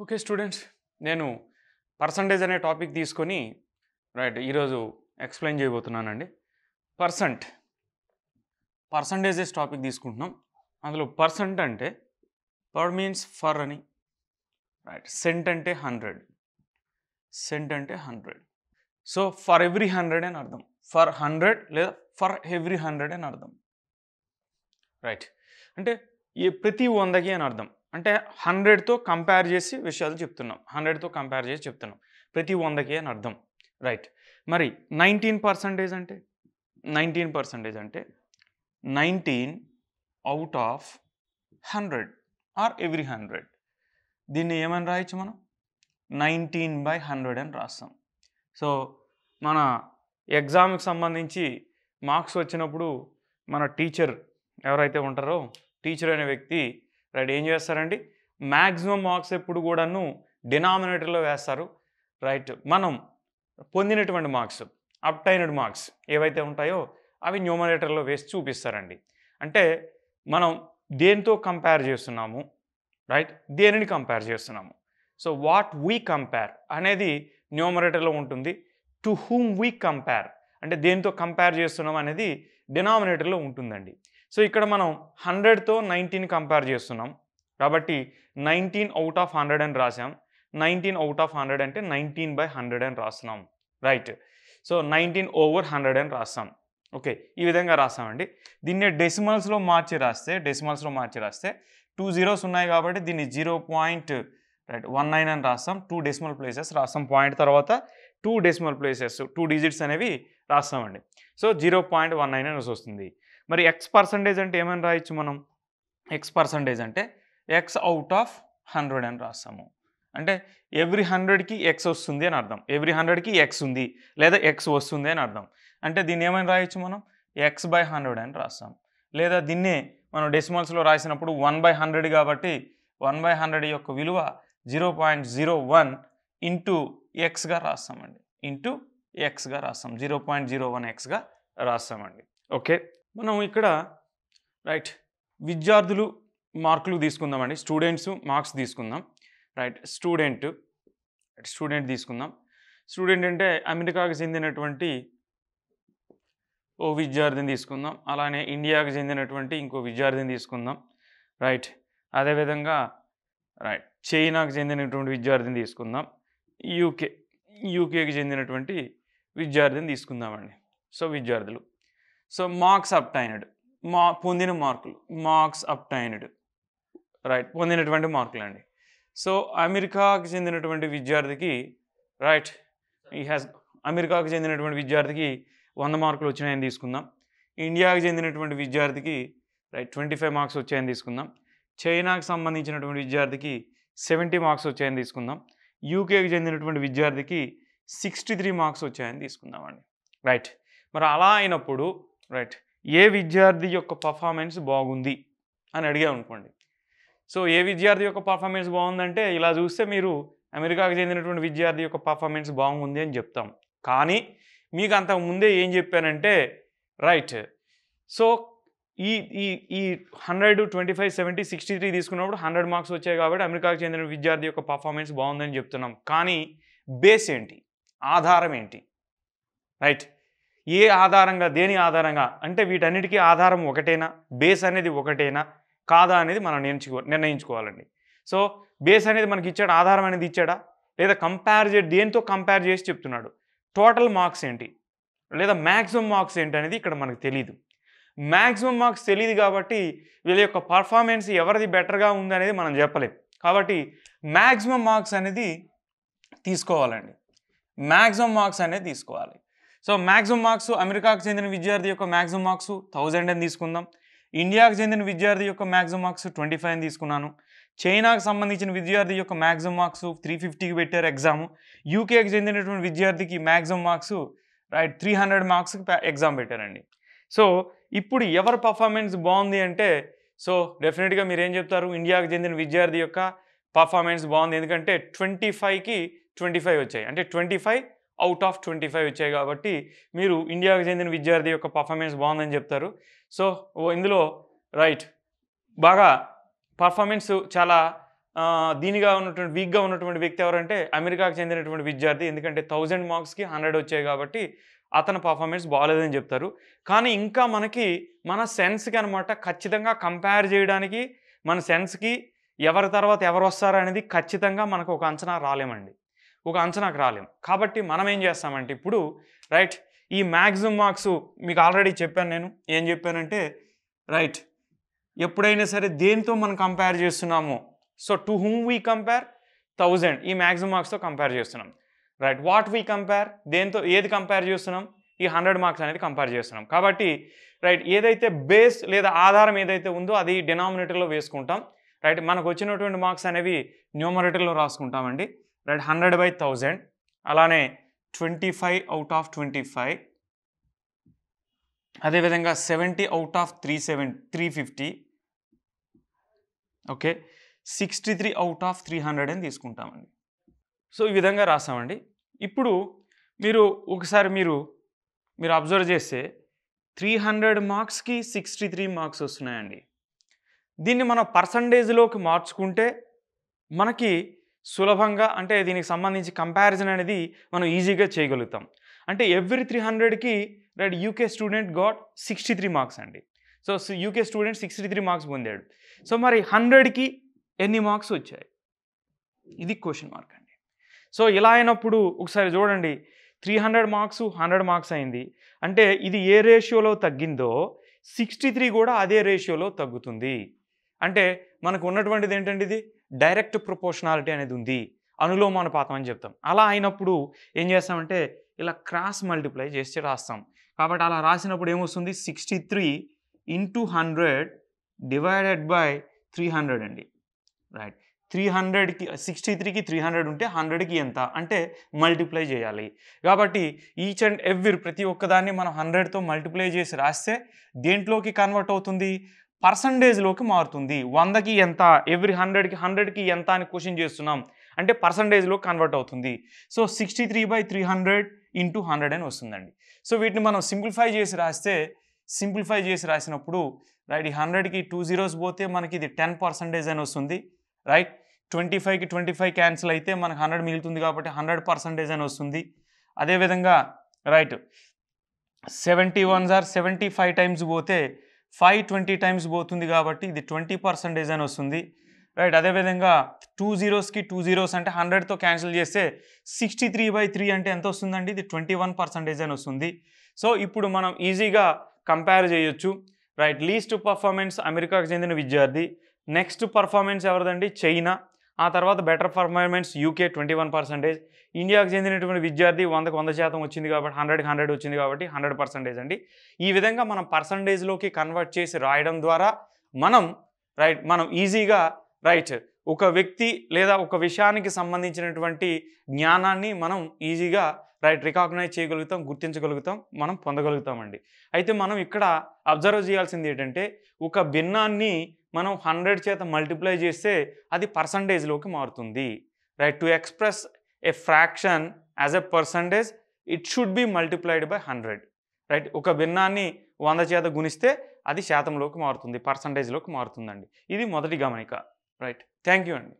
Okay students. నేను percentage అనే topic తీసుకొని రైట్ ఈరోజు ఎక్స్ప్లెయిన్ చేయబోతున్నానండి. పర్సంట్. పర్సంటేజెస్ టాపిక్ తీసుకుంటున్నాం. అందులో పర్సంట్ అంటే పర్ మీన్స్ ఫర్ అని. రైట్ సెంట్ అంటే హండ్రెడ్. సెంట్ అంటే hundred. So for every hundred అని అర్థం. ఫర్ హండ్రెడ్ లేదా ఫర్ ఎవ్రీ హండ్రెడ్ అని అర్థం. రైట్. అంటే ఏ ప్రతి వందకి అని అర్థం. అంటే హండ్రెడ్తో కంపేర్ చేసి విషయాలు చెప్తున్నాం. హండ్రెడ్తో కంపేర్ చేసి చెప్తున్నాం. ప్రతి వందకి అని అర్థం. రైట్. మరి నైన్టీన్ పర్సంటేజ్ అంటే? నైన్టీన్ పర్సంటేజ్ అంటే nineteen out of hundred or every hundred. దీన్ని ఏమని రాయొచ్చు మనం? నైన్టీన్ బై హండ్రెడ్ అని రాస్తాం. సో మన ఎగ్జామ్కి సంబంధించి మార్క్స్ వచ్చినప్పుడు మన టీచర్ ఎవరైతే ఉంటారో టీచర్ అనే వ్యక్తి రైట్ ఏం చేస్తారండి? మ్యాక్సిమం మార్క్స్ ఎప్పుడు కూడాను డినామినేటర్లో వేస్తారు. రైట్ మనం పొందినటువంటి మార్క్స్ అప్టైనడ్ మార్క్స్ ఏవైతే ఉంటాయో అవి న్యూమరేటర్లో వేసి చూపిస్తారండి. అంటే మనం దేనితో కంపేర్ చేస్తున్నాము? రైట్ దేనిని కంపేర్ చేస్తున్నాము? సో వాట్ వీ కంపేర్ అనేది న్యూమరేటర్లో ఉంటుంది. టు హూమ్ వీ కంపేర్ అంటే దేనితో కంపేర్ చేస్తున్నాం అనేది డినామినేటర్లో ఉంటుందండి. సో ఇక్కడ మనం హండ్రెడ్తో నైన్టీన్ కంపేర్ చేస్తున్నాం. కాబట్టి నైన్టీన్ అవుట్ ఆఫ్ హండ్రెడ్ అని రాసాం నైన్టీన్ అవుట్ ఆఫ్ హండ్రెడ్ అంటే నైన్టీన్ బై హండ్రెడ్ అని రాస్తున్నాం. Right. So nineteen over hundred అని రాస్తాం. ఓకే ఈ విధంగా రాస్తామండి. దీన్ని డెసిమల్స్లో మార్చి రాస్తే డెసిమల్స్లో మార్చి రాస్తే టూ జీరోస్ ఉన్నాయి కాబట్టి దీన్ని zero point right one nine అని రాస్తాం. టూ డెసిమల్ ప్లేసెస్ రాస్తాం. పాయింట్ తర్వాత two decimal places two digits అనేవి రాస్తామండి. So zero point one nine అని వస్తుంది. మరి ఎక్స్ పర్సంటేజ్ అంటే ఏమని రాయొచ్చు మనం? ఎక్స్ పర్సంటేజ్ అంటే ఎక్స్ అవుట్ ఆఫ్ హండ్రెడ్ అని రాస్తాము. అంటే ఎవ్రీ హండ్రెడ్కి ఎక్స్ వస్తుంది అని అర్థం. ఎవ్రీ హండ్రెడ్కి ఎక్స్ ఉంది లేదా ఎక్స్ వస్తుంది అని అర్థం. అంటే దీన్ని ఏమని రాయొచ్చు మనం? ఎక్స్ బై హండ్రెడ్ అని రాస్తాం. లేదా దీన్నే మనం డెసిమల్స్లో రాసినప్పుడు వన్ బై హండ్రెడ్ కాబట్టి వన్ బై హండ్రెడ్ యొక్క విలువ zero point zero one into ఎక్స్గా రాస్తామండి. ఇంటూ ఎక్స్గా రాస్తాం. జీరో పాయింట్ జీరో వన్ ఎక్స్గా రాస్తామండి. ఓకే. మనం ఇక్కడ రైట్ విద్యార్థులు మార్కులు తీసుకుందామండి. స్టూడెంట్స్ మార్క్స్ తీసుకుందాం. రైట్ స్టూడెంట్ స్టూడెంట్ తీసుకుందాం. స్టూడెంట్ అంటే అమెరికాకు చెందినటువంటి ఓ విద్యార్థిని తీసుకుందాం. అలానే ఇండియాకు చెందినటువంటి ఇంకో విద్యార్థిని తీసుకుందాం. రైట్ అదేవిధంగా రైట్ చైనాకు చెందినటువంటి విద్యార్థిని తీసుకుందాం. యూకే యూకేకి చెందినటువంటి విద్యార్థిని తీసుకుందామండి. సో విద్యార్థులు. So marks obtained. మా పొందిన మార్కులు. Marks obtained. రైట్ పొందినటువంటి మార్కులు అండి. సో అమెరికాకి చెందినటువంటి విద్యార్థికి రైట్ ఈ హ్యాస్ అమెరికాకు చెందినటువంటి విద్యార్థికి వంద మార్కులు వచ్చినాయని తీసుకుందాం. ఇండియాకి చెందినటువంటి విద్యార్థికి రైట్ ట్వంటీ ఫైవ్ మార్క్స్ వచ్చాయని తీసుకుందాం. చైనాకి సంబంధించినటువంటి విద్యార్థికి సెవెంటీ మార్క్స్ వచ్చాయని తీసుకుందాం. యూకేకి చెందినటువంటి విద్యార్థికి సిక్స్టీ త్రీ మార్క్స్ వచ్చాయని తీసుకుందామండి. రైట్ మరి అలా అయినప్పుడు రైట్ ఏ విద్యార్థి యొక్క పర్ఫార్మెన్స్ బాగుంది అని అడిగా అనుకోండి. సో ఏ విద్యార్థి యొక్క పర్ఫార్మెన్స్ బాగుందంటే ఇలా చూస్తే మీరు అమెరికాకు చెందినటువంటి విద్యార్థి యొక్క పర్ఫార్మెన్స్ బాగుంది అని చెప్తాం. కానీ మీకు అంతకు ముందే ఏం చెప్పానంటే రైట్ సో ఈ ఈ ఈ hundred twenty five seventy sixty three తీసుకున్నప్పుడు హండ్రెడ్ మార్క్స్ వచ్చాయి కాబట్టి అమెరికాకు చెందిన విద్యార్థి యొక్క పర్ఫార్మెన్స్ బాగుందని చెప్తున్నాం. కానీ బేస్ ఏంటి? ఆధారం ఏంటి రైట్. ఏ ఆధారంగా దేని ఆధారంగా? అంటే వీటన్నిటికీ ఆధారం ఒకటేనా? బేస్ అనేది ఒకటేనా? కాదా అనేది మనం నిర్ణయించుకో నిర్ణయించుకోవాలండి. సో బేస్ అనేది మనకి ఇచ్చాడు? ఆధారం అనేది ఇచ్చాడా? లేదా కంపేర్ చే దేంతో కంపేర్ చేసి చెప్తున్నాడు? టోటల్ మార్క్స్ ఏంటి? లేదా మ్యాక్సిమం మార్క్స్ ఏంటి అనేది ఇక్కడ మనకు తెలియదు మ్యాక్సిమం మార్క్స్ తెలియదు కాబట్టి వీళ్ళ యొక్క పర్ఫార్మెన్స్ ఎవరిది బెటర్గా ఉంది అనేది మనం చెప్పలేం. కాబట్టి మ్యాక్సిమం మార్క్స్ అనేది తీసుకోవాలండి. మ్యాక్సిమం మార్క్స్ అనేది తీసుకోవాలి. సో మ్యాక్సిమం మార్క్స్ అమెరికాకు చెందిన విద్యార్థి యొక్క మ్యాక్సిమం మార్క్స్ థౌజండ్ అని తీసుకుందాం. ఇండియాకు చెందిన విద్యార్థి యొక్క మ్యాక్సిమం మార్క్స్ ట్వంటీ ఫైవ్ అని తీసుకున్నాను. చైనాకు సంబంధించిన విద్యార్థి యొక్క మ్యాక్సిమం మార్క్స్ త్రీ ఫిఫ్టీకి పెట్టారు ఎగ్జామ్. యూకేకి చెందినటువంటి విద్యార్థికి maximum marks right three hundred మార్క్స్కి ఎగ్జామ్ పెట్టారండి. సో ఇప్పుడు ఎవరి పర్ఫార్మెన్స్ బాగుంది అంటే సో డెఫినెట్గా మీరు ఏం చెప్తారు? ఇండియాకు చెందిన విద్యార్థి యొక్క పర్ఫార్మెన్స్ బాగుంది. ఎందుకంటే ట్వంటీ ఫైవ్కి ట్వంటీ ఫైవ్ వచ్చాయి. అంటే twenty five out of twenty five వచ్చాయి కాబట్టి మీరు ఇండియాకు చెందిన విద్యార్థి యొక్క పర్ఫార్మెన్స్ బాగుందని చెప్తారు. సో ఓ ఇందులో రైట్ బాగా పర్ఫార్మెన్స్ చాలా దీనిగా ఉన్నటువంటి వీక్గా ఉన్నటువంటి వ్యక్తి ఎవరంటే అమెరికాకు చెందినటువంటి విద్యార్థి. ఎందుకంటే థౌజండ్ మార్క్స్కి హండ్రెడ్ వచ్చాయి కాబట్టి అతని పర్ఫార్మెన్స్ బాగాలేదని చెప్తారు. కానీ ఇంకా మనకి మన సెన్స్కి అనమాట ఖచ్చితంగా కంపేర్ చేయడానికి మన సెన్స్కి ఎవరి తర్వాత ఎవరు వస్తారనేది ఖచ్చితంగా మనకు ఒక అంచనా రాలేమండి. ఒక అంచనాకు రాలేం. కాబట్టి మనం ఏం చేస్తామంటే ఇప్పుడు రైట్ ఈ మ్యాక్సిమం మార్క్స్ మీకు ఆల్రెడీ చెప్పాను నేను. ఏం చెప్పానంటే రైట్ ఎప్పుడైనా సరే దేనితో మనం కంపేర్ చేస్తున్నామో. So to whom we compare? Thousand. ఈ మ్యాక్సిమం మార్క్స్తో కంపేర్ చేస్తున్నాం. Right what we compare? దేంతో ఏది కంపేర్ చేస్తున్నాం? ఈ హండ్రెడ్ మార్క్స్ అనేది కంపేర్ చేస్తున్నాం. కాబట్టి రైట్ ఏదైతే బేస్ లేదా ఆధారం ఏదైతే ఉందో అది డినామినేటర్లో వేసుకుంటాం. రైట్ మనకు వచ్చినటువంటి మార్క్స్ అనేవి న్యూమరేటర్లో రాసుకుంటామండి. Right hundred by thousand. అలానే twenty five out of twenty five. అదేవిధంగా seventy out of three seven three fifty. Okay sixty three out of three hundred అని తీసుకుంటామండి. సో ఈ విధంగా రాసామండి. ఇప్పుడు మీరు ఒకసారి మీరు మీరు అబ్జర్వ్ చేస్తే త్రీ హండ్రెడ్ మార్క్స్కి సిక్స్టీ త్రీ మార్క్స్ వస్తున్నాయండి. దీన్ని మనం పర్సంటేజ్లోకి మార్చుకుంటే మనకి సులభంగా అంటే దీనికి సంబంధించి కంపారిజన్ అనేది మనం ఈజీగా చేయగలుగుతాం. అంటే ఎవ్రీ త్రీ హండ్రెడ్కి right UK student got sixty three marks అండి. So UK student sixty three marks పొందాడు. సో మరి హండ్రెడ్కి ఎన్ని మార్క్స్ వచ్చాయి? ఇది క్వశ్చన్ మార్క్ అండి. సో ఇలా అయినప్పుడు ఒకసారి చూడండి. Three hundred marks hundred marks అయింది. అంటే ఇది ఏ రేషియోలో తగ్గిందో సిక్స్టీ త్రీ కూడా అదే రేషియోలో తగ్గుతుంది. అంటే మనకు ఉన్నటువంటిది ఏంటంటే ఇది? డైరెక్ట్ ప్రొపోర్షనాలిటీ అనేది ఉంది అనులోమానుపాతం అని చెప్తాం. అలా అయినప్పుడు ఏం చేస్తామంటే ఇలా క్రాస్ మల్టిప్లై చేసి రాస్తాం. కాబట్టి అలా రాసినప్పుడు ఏమొస్తుంది? Sixty three into hundred divided by three hundred అండి. రైట్. త్రీ హండ్రెడ్కి సిక్స్టీ త్రీకి త్రీ హండ్రెడ్ ఉంటే హండ్రెడ్కి ఎంత? అంటే మల్టిప్లై చేయాలి. కాబట్టి ఈచ్ అండ్ ఎవ్రీ ప్రతి ఒక్కదాన్ని మనం హండ్రెడ్తో మల్టిప్లై చేసి రాస్తే దేంట్లోకి కన్వర్ట్ అవుతుంది? పర్సంటేజ్లోకి మారుతుంది. వందకి ఎంత ఎవ్రీ హండ్రెడ్కి హండ్రెడ్కి ఎంత అని క్వశ్చన్ చేస్తున్నాం. అంటే పర్సంటేజ్లో కన్వర్ట్ అవుతుంది. So sixty three by three hundred into hundred అని వస్తుందండి. సో వీటిని మనం సింప్లిఫై చేసి రాస్తే సింప్లిఫై చేసి రాసినప్పుడు రైట్ ఈ హండ్రెడ్కి టూ జీరోస్ పోతే మనకి ఇది టెన్ పర్సంటేజ్ అని వస్తుంది. రైట్ ట్వంటీ ఫైవ్కి ట్వంటీ ఫైవ్ క్యాన్సిల్ అయితే మనకు హండ్రెడ్ మిగులుతుంది కాబట్టి హండ్రెడ్ పర్సంటేజ్ అని వస్తుంది. అదేవిధంగా right seventy one sir seventy five times పోతే ఫైవ్ ట్వంటీ టైమ్స్ పోతుంది కాబట్టి ఇది ట్వంటీ పర్సంటేజ్ అని వస్తుంది. రైట్ అదేవిధంగా టూ జీరోస్కి టూ జీరోస్ అంటే హండ్రెడ్తో క్యాన్సిల్ చేస్తే సిక్స్టీ త్రీ బై త్రీ అంటే ఎంత వస్తుందండి? ఇది ట్వంటీ వన్ పర్సంటేజ్ అని వస్తుంది. సో ఇప్పుడు మనం ఈజీగా కంపేర్ చేయొచ్చు. రైట్ లీస్ట్ పర్ఫార్మెన్స్ అమెరికాకు చెందిన విద్యార్థి నెక్స్ట్ పర్ఫార్మెన్స్ ఎవరిదండి? చైనా. ఆ తర్వాత better performance UK twenty one percentage ఇండియాకు చెందినటువంటి విద్యార్థి వందకు వంద శాతం వచ్చింది కాబట్టి హండ్రెడ్కి హండ్రెడ్ వచ్చింది కాబట్టి హండ్రెడ్ పర్సెంటేజ్ అండి. ఈ విధంగా మనం పర్సంటేజ్లోకి కన్వర్ట్ చేసి రాయడం ద్వారా మనం రైట్ మనం ఈజీగా రైట్ ఒక వ్యక్తి లేదా ఒక విషయానికి సంబంధించినటువంటి జ్ఞానాన్ని మనం ఈజీగా రైట్ రికాగ్నైజ్ చేయగలుగుతాం గుర్తించగలుగుతాం మనం పొందగలుగుతామండి. అయితే మనం ఇక్కడ అబ్జర్వ్ చేయాల్సింది ఏంటంటే ఒక భిన్నాన్ని మనం హండ్రెడ్ చేత మల్టిప్లై చేస్తే అది పర్సంటేజ్లోకి మారుతుంది. Right to express a fraction as a percentage it should be multiplied by hundred right ఒక భిన్నాన్ని వంద చేత గుణిస్తే అది శాతంలోకి మారుతుంది పర్సంటేజ్లోకి మారుతుందండి. ఇది మొదటి గమనిక. రైట్ థ్యాంక్ యూ అండి.